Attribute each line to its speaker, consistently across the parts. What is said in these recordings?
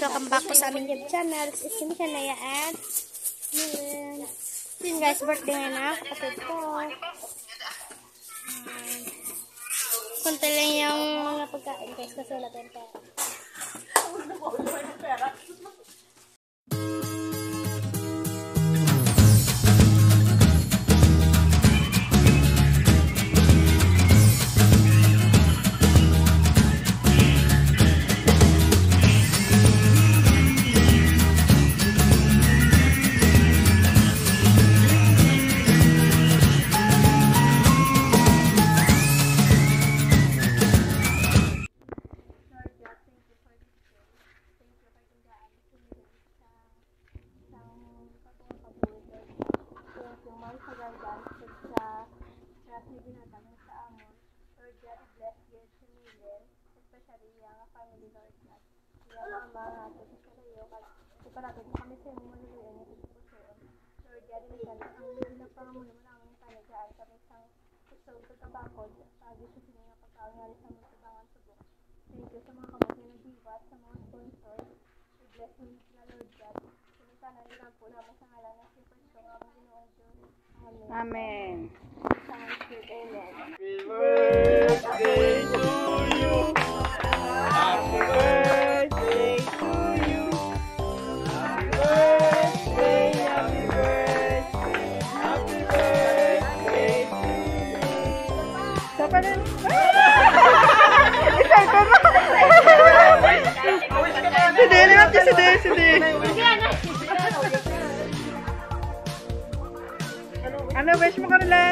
Speaker 1: welcome back po sa aming YouTube channel. Is Kimi Shania and yun. Guys, birthday ngayon na kapatid ko. Um, Kunti lang yung mga pagkain guys kasi wala tayong pera. Na ginatangin sa amon. Lord God, bless your chumilin, especially yung family, Lord God. Yung mga natin sa kalayo, kasi parating mo kami sa iyong maluluyan niya sa pusoon. Lord God, hindi ka ang mga pangamulo mo namin yung talagaan kami sa puso sa tabakod, pagi sa sinyo nga pagkaungali sa mga tabangan subok. Thank you sa mga kamot na nag-iwas, sa mga sponsors. We bless you na Lord God. Sana nilang po namin sa ngalan ng Super Strong ang Ginoong Diyos. Amen.
Speaker 2: Amen.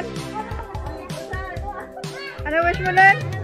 Speaker 2: Ano? Ano wish mo?